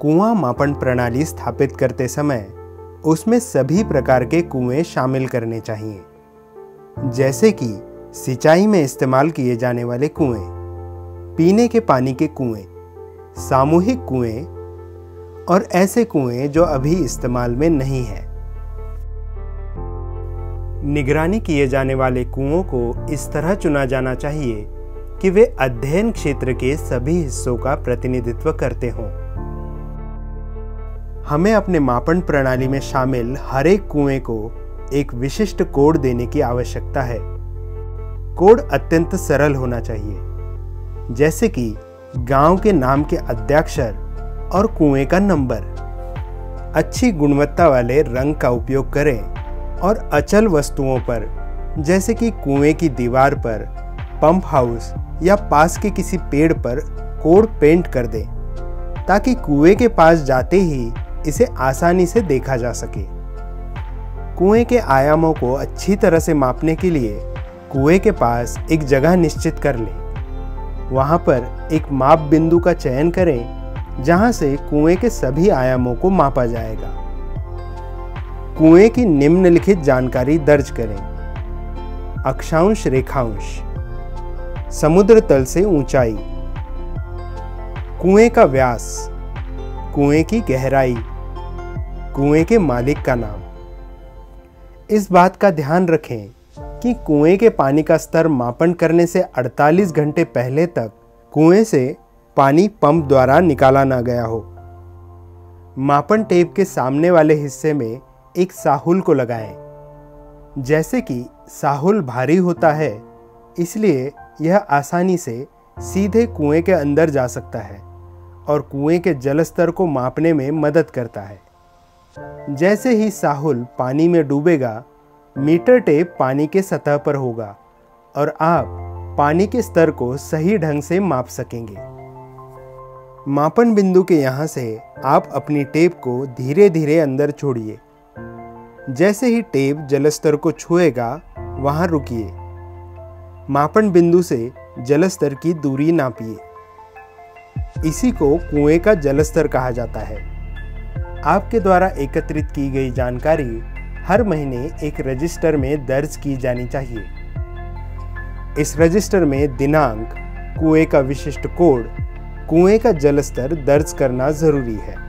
कुआँ मापन प्रणाली स्थापित करते समय उसमें सभी प्रकार के कुएँ शामिल करने चाहिए। जैसे कि सिंचाई में इस्तेमाल किए जाने वाले कुएँ, पीने के पानी के कुएँ, सामूहिक कुएँ और ऐसे कुएँ जो अभी इस्तेमाल में नहीं है। निगरानी किए जाने वाले कुओं को इस तरह चुना जाना चाहिए कि वे अध्ययन क्षेत्र के सभी हिस्सों का प्रतिनिधित्व करते हों। हमें अपने मापन प्रणाली में शामिल हर एक कुएँ को एक विशिष्ट कोड देने की आवश्यकता है। कोड अत्यंत सरल होना चाहिए। जैसे कि गाँव के नाम के अध्याक्षर और कुएँ का नंबर। अच्छी गुणवत्ता वाले रंग का उपयोग करें और अचल वस्तुओं पर, जैसे कि कुएँ की दीवार पर, पंप हाउस या पास के किसी पेड़ पर कोड पेंट कर दें, ताकि कुएँ के पास जाते ही इसे आसानी से देखा जा सके। कुएँ के आयामों को अच्छी तरह से मापने के लिए कुएँ के पास एक जगह निश्चित कर लें। वहाँ पर एक माप बिंदु का चयन करें, जहाँ से कुएँ के सभी आयामों को मापा जाएगा। कुएँ की निम्नलिखित जानकारी दर्ज करें। अक्षांश रेखांश, समुद्र तल से ऊंचाई, कुएँ का व्यास, कुएँ की गहराई कुएँ के मालिक का नाम। इस बात का ध्यान रखें कि कुएँ के पानी का स्तर मापन करने से 48 घंटे पहले तक कुएँ से पानी पंप द्वारा निकाला ना गया हो। मापन टेप के सामने वाले हिस्से में एक साहुल को लगाएँ। जैसे कि साहुल भारी होता है, इसलिए यह आसानी से सीधे कुएँ के अंदर जा सकता है और कुएँ के जल स्तर को मापने में मदद करता है। जैसे ही साहुल पानी में डूबेगा, मीटर टेप पानी के सतह पर होगा और आप पानी के स्तर को सही ढंग से माप सकेंगे। मापन बिंदु के यहाँ से आप अपनी टेप को धीरे धीरे अंदर छोड़िए। जैसे ही टेप जलस्तर को छुएगा, वहाँ रुकिए। मापन बिंदु से जलस्तर की दूरी नापिए। इसी को कुएँ का जलस्तर कहा जाता है। आपके द्वारा एकत्रित की गई जानकारी हर महीने एक रजिस्टर में दर्ज की जानी चाहिए। इस रजिस्टर में दिनांक, कुएँ का विशिष्ट कोड, कुएँ का जलस्तर दर्ज करना ज़रूरी है।